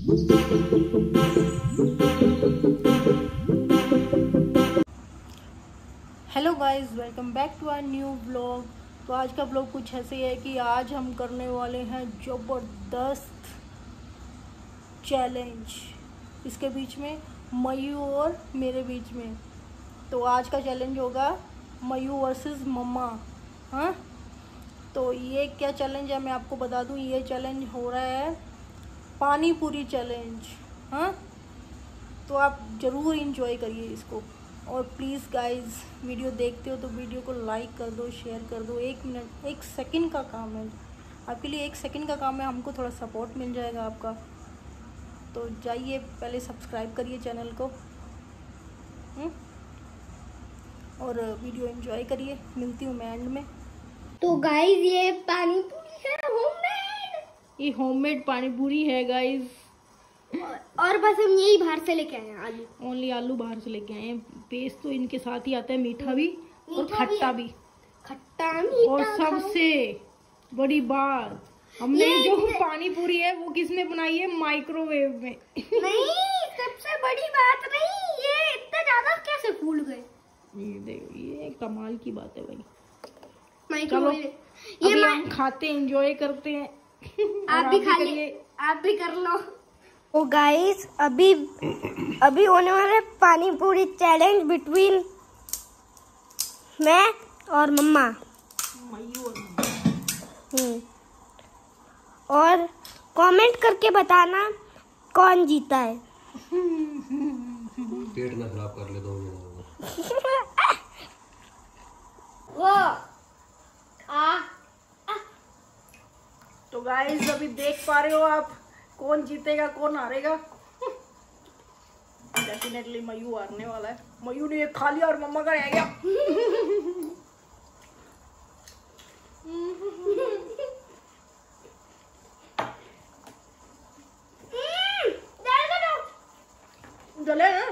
Hello guys welcome back to our new blog तो आज का ब्लॉग कुछ ऐसे है कि आज हम करने वाले हैं ज़बरदस्त चैलेंज इसके बीच में मयू और मेरे बीच में. तो आज का चैलेंज होगा मयू वर्सेस मम्मा. हाँ? तो ये क्या चैलेंज है मैं आपको बता दूँ, ये चैलेंज हो रहा है पानी पूरी चैलेंज हाँ? तो आप ज़रूर इंजॉय करिए इसको। और प्लीज़ गाइस वीडियो देखते हो तो वीडियो को लाइक कर दो शेयर कर दो। एक मिनट एक सेकंड का काम है। आपके लिए एक सेकंड का काम है, हमको थोड़ा सपोर्ट मिल जाएगा आपका। तो जाइए, पहले सब्सक्राइब करिए चैनल को। हुँ? और वीडियो एंजॉय करिए। मिलती हूँ मैं एंड में। तो गाइस ये पानी ये होममेड पानी पूरी है गाइस और बस हम यही बाहर से लेके आए हैं आलू। ओनली आलू बाहर से लेके आए हैं। पेस्ट तो इनके साथ ही आता है मीठा भी और मीठा भी खट्टा। भी खट्टा मीठा और सबसे बड़ी बात हमने जो पानी पूरी है वो किसने बनाई है? माइक्रोवेव में। नहीं सबसे बड़ी बात नहीं ये इतना ज़्यादा कैसे फूल गए? ये देखो ये कमाल की बात है भाई। माइक्रोवेव ये हम खाते एंजॉय करते हैं। और आप भी खा लिए आप भी कर लो। ओ गाइस अभी अभी होने वाला है पानी पूरी चैलेंज बिटवीन मैं और मम्मा। हम्म। और कमेंट करके बताना कौन जीता है। पेट ना खराब कर ले दो वो आ तो गाइस अभी देख पा रहे हो आप कौन जीतेगा कौन हारेगा? डेफिनेटली मयू हारने वाला है। मयू ने एक खा लिया और मम्मा का रह गया। गले ना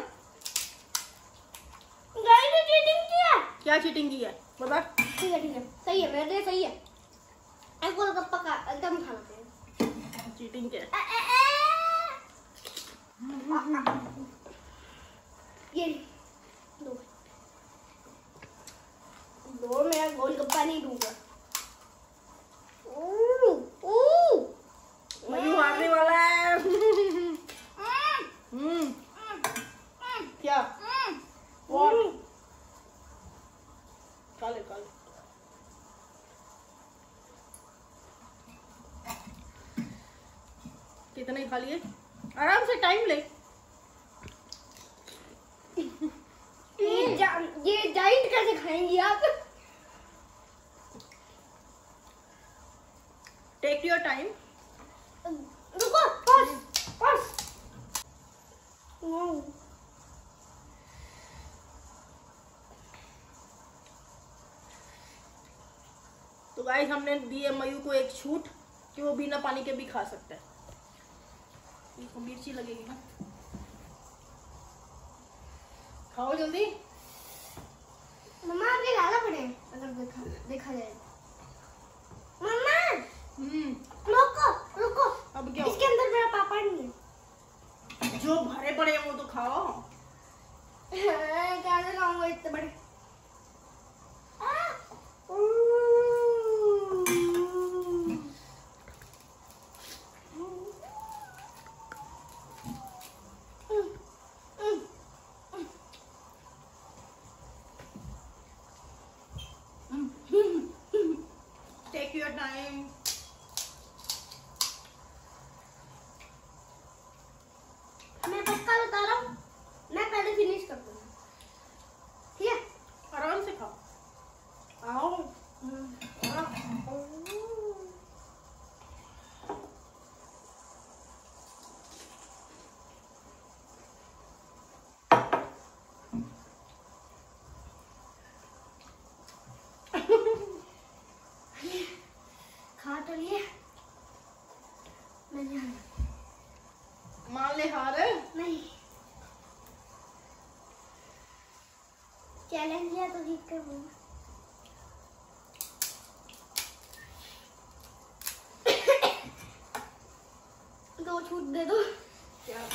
क्या? चीटिंग की है? बता। ठीक है ठीक है। सही है मेरे सही है। एक गोलगप्पा का एकदम है। ये दो दो मैं गोलगप्पा नहीं दूँगा क्या। What? खा लिए। आराम से टाइम ले। ये जा, ये जाइंट कैसे खाएँगी आप? टेक योर टाइम रुको पॉज पॉज तो गाइस हमने दी है मयू को एक छूट कि वो बिना पानी के भी खा सकता है। इसको मिर्ची लगेगी ना। खाओ जल्दी। मम्मा आपके ज़्यादा बड़े हैं। अगर देखा देखा जाए। मम्मा! हम्म। रुको रुको। अब क्या इसके अंदर मेरा पापा नहीं है। जो भरे पड़े हैं वो तो खाओ। कैसे खाऊँगा इतने बड़े आ! ऊ! टेक योर टाइम मैं पक्का बता रहा हूँ मैं पहले फिनिश कर दूँगा। मान ले हार। नहीं। चैलेंज तो जीत कर दो छूट दे दो। क्या?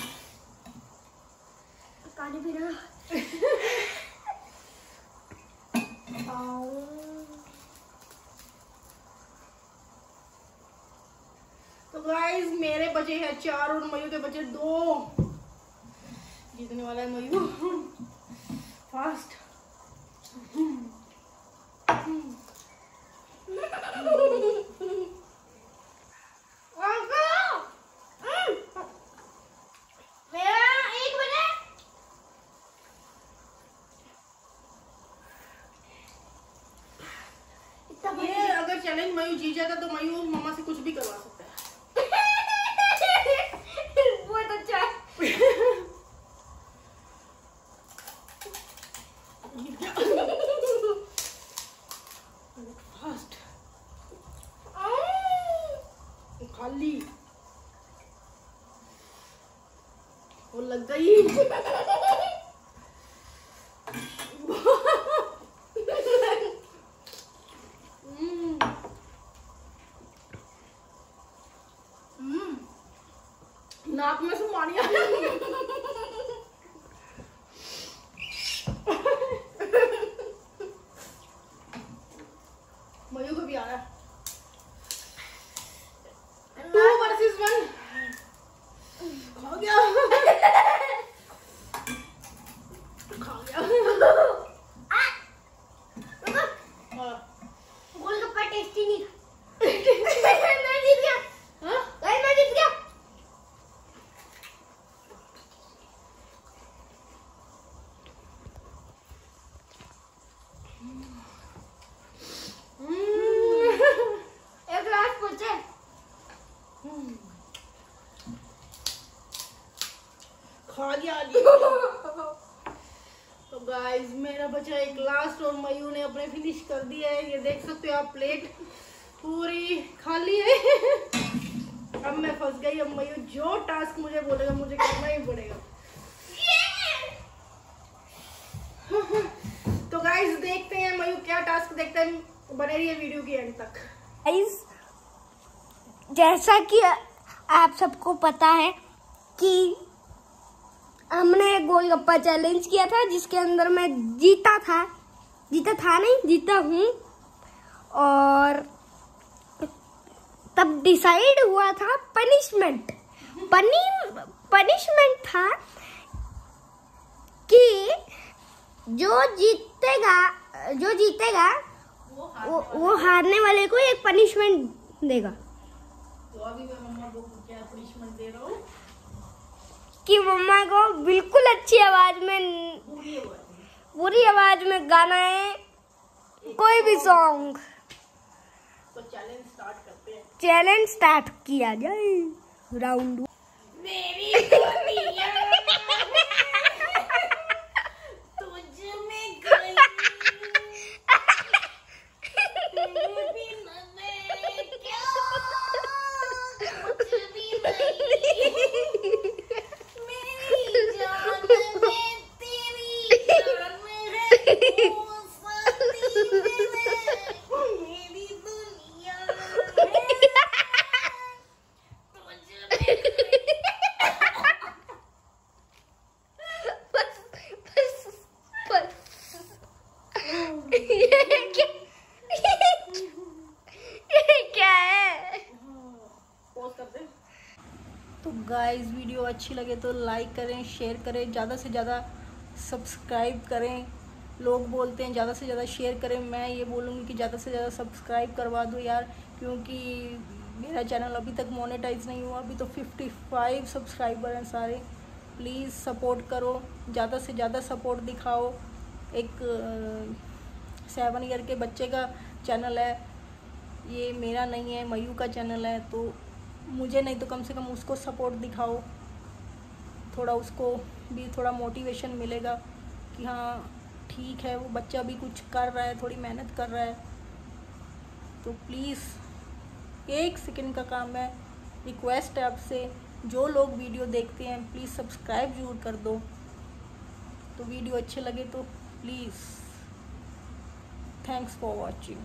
पानी पीना। गाइस मेरे बचे हैं चार और मयू के बचे दो। जीतने वाला है मयू फास्ट ये अगर चैलेंज मयू जीत जाता तो मयू मम्मा से कुछ भी करवा सकता है बहुत अच्छा है फास्ट खाली वो लग गई हम्म। हम्म। नाक में से आ रहा मयू को भी आ रहा है टू वर्सेस वन खा गया खा गया हाँ। गोलगप्पा टेस्टी नहीं था मैं जीत गया हाँ? गाइस मैं जीत गया हम्म। एक ग्लास पूछे खा गया तो गाइस मेरा बचा एक लास्ट और मयू ने अपने फिनिश कर दिया है। ये देख सकते हो आप प्लेट पूरी खाली है। अब मैं फंस गई, अब मयू जो टास्क मुझे बोलेगा, मुझे करना ही पड़ेगा। तो गाइस देखते हैं मयू क्या टास्क देखते हैं बने रहिए वीडियो की एंड तक। गाइस जैसा कि आप सबको पता है कि हमने गोलगप्पा चैलेंज किया था जिसके अंदर मैं जीता था। जीता था नहीं जीता हूँ। और तब डिसाइड हुआ था पनिशमेंट पनी पनिशमेंट था कि जो जीतेगा जो जीतेगा वो, वो हारने वाले को एक पनिशमेंट देगा। तो अभी मैं मम्मा को क्या पनिशमेंट दे रहा हूँ? कि मम्मा को बिल्कुल अच्छी आवाज़ में बुरी आवाज़ में। गाना है कोई भी सॉन्ग तो चैलेंज स्टार्ट करते हैं। चैलेंज स्टार्ट किया जाए। राउंड मेरी दुनिया तुझ में गई तेरे बिना मैं क्या कुछ भी नहीं मेरी जान में तेरी जान है वो साथी मेरे मेरी दुनिया है तुझ में गई ये क्या ये क्या है पॉज कर दे तो गाइस वीडियो अच्छी लगे तो लाइक करें शेयर करें, ज़्यादा से ज़्यादा सब्सक्राइब करें। लोग बोलते हैं, ज़्यादा से ज़्यादा शेयर करें। मैं ये बोलूँगी कि ज़्यादा से ज़्यादा सब्सक्राइब करवा दो यार, क्योंकि मेरा चैनल अभी तक मोनेटाइज नहीं हुआ। अभी तो 55 सब्सक्राइबर हैं सारे। प्लीज़ सपोर्ट करो। ज़्यादा से ज़्यादा सपोर्ट दिखाओ। एक सेवन ईयर के बच्चे का चैनल है। ये मेरा नहीं है, मयू का चैनल है। तो मुझे नहीं तो कम से कम उसको सपोर्ट दिखाओ। थोड़ा उसको भी थोड़ा मोटिवेशन मिलेगा कि हाँ ठीक है, वो बच्चा भी कुछ कर रहा है, थोड़ी मेहनत कर रहा है। तो प्लीज़ एक सेकंड का काम है। रिक्वेस्ट है आपसे, जो लोग वीडियो देखते हैं प्लीज़ सब्सक्राइब ज़रूर कर दो। तो वीडियो अच्छे लगे तो प्लीज़ थैंक्स फॉर वॉचिंग